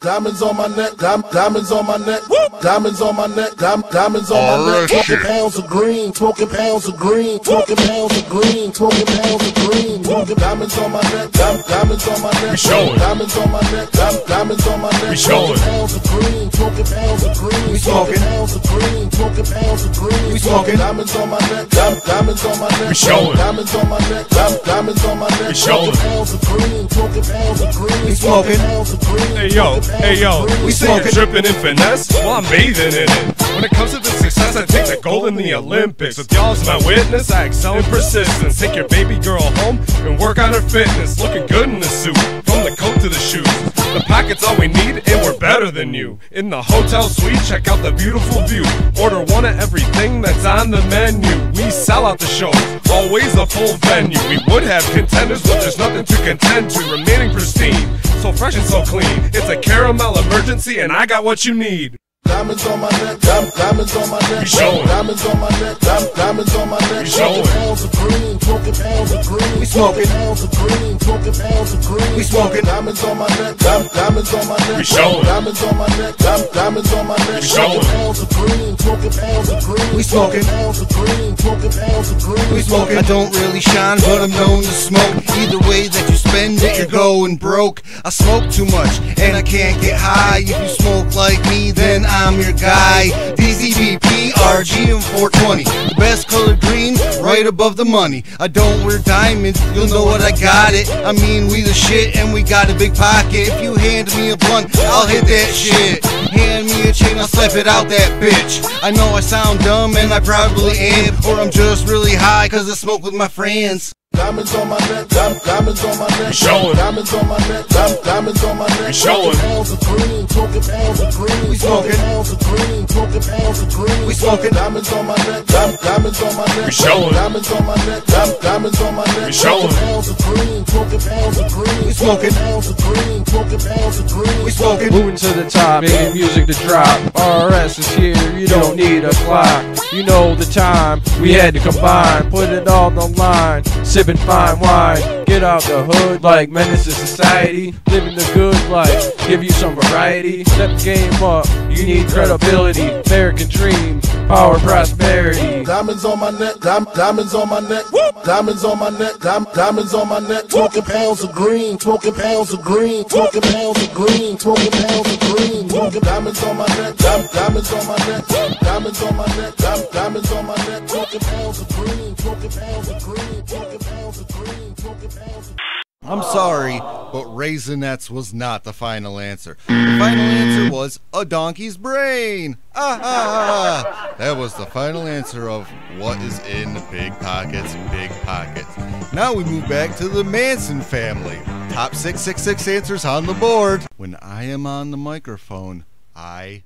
Diamonds on my neck, dim- diamonds on my neck, diamonds on my neck, dim- diamonds on my Alright, neck. Smoking shit. pounds of green, smoking pounds of green, smoking pounds of green, smoking pounds of green, smoking diamonds on my neck, dim- diamonds on my neck, showing. diamonds on my neck, dim- diamonds on my neck. We showing. Pounds of green, smoking pounds of green, We smoking smoking. pounds of green, smoking pounds of green, We smoking. diamonds on my neck, diamonds on my neck, We showing. diamonds on my neck, diamonds on my neck, We showing. smoking pounds of green, smoking pounds of green, We smoking pounds of green, Hey yo, hey yo, we smoking. dripping in finesse, well I'm bathing in it. When it comes to the success, I take the gold in the Olympics. With y'all as my witness, I excel in persistence. Take your baby girl home and work on her fitness. Looking good in the suit, from the coat to the shoes. Better than you. In the hotel suite, check out the beautiful view. Order one of everything that's on the menu. We sell out the show, always a full venue. We would have contenders, but there's nothing to contend to. Remaining pristine, so fresh and so clean. It's a caramel emergency, and I got what you need. Diamonds on my neck, dim- diamonds on my neck, We showing. diamonds on my neck, dim- diamonds on my neck, We showing. smoking pounds of green, smoking pounds of green, We smoking. pounds of green, smoking pounds of green, We smoking. diamonds on my neck, dim- diamonds on my neck, We showing. diamonds on my neck, diamonds on my neck, We smoking pounds of green, smoking pounds of green, We smoking. pounds of green, smoking pounds of green, We smoking. I don't really shine, but I'm known to smoke. Either way that you spend it, you're going broke. I smoke too much and I can't get high. If you smoke like me, then I'm your guy. DZBP, RG, and 420. The best colored green, right above the money. I don't wear diamonds, you'll know what I got it. I mean, we the shit and we got a big pocket. If you hand me a blunt, I'll hit that shit. Hand me a chain, I'll slap it out that bitch. I know I sound dumb and I probably am, or I'm just really high cause I smoke with my friends. Diamonds on my neck, diamonds on my neck, We showing. diamonds on my neck, diamonds on my neck, We showing. pounds of green, smoking pounds of green, We smoking. pounds of green, smoking pounds of green, We smoking. diamonds on my neck, diamonds on my neck, We showing. diamonds on my neck, diamonds on my neck, We showing. pounds of green, smoking pounds of green, We smoking. pounds of green, smoking pounds of green, We smoking. Moving to the top, making music to drop. RS is here, you don't need a clock. You know the time, we had to combine, put it all on the line. Sipping fine wine, get out the hood like menace to society. Living the good life, give you some variety. Step the game up, you need credibility. American dream, power, prosperity. Diamonds on my neck, dim- diamonds on my neck, diamonds on my neck, dim- diamonds on my neck, smoking pounds of green, smoking pounds of green, smoking pounds of green, smoking pounds of green, smoking diamonds on my neck, dim- diamonds on my neck, diamonds on my neck, dim- diamonds on my neck, smoking pounds of green, smoking pounds of green, smoking pounds of green, smoking pounds of I'm sorry, but Raisinets was not the final answer. The final answer was a donkey's brain. Ah. That was the final answer of what is in Big Pockets, Big Pockets. Now we move back to the Manson family. Top 666 answers on the board. When I am on the microphone, I.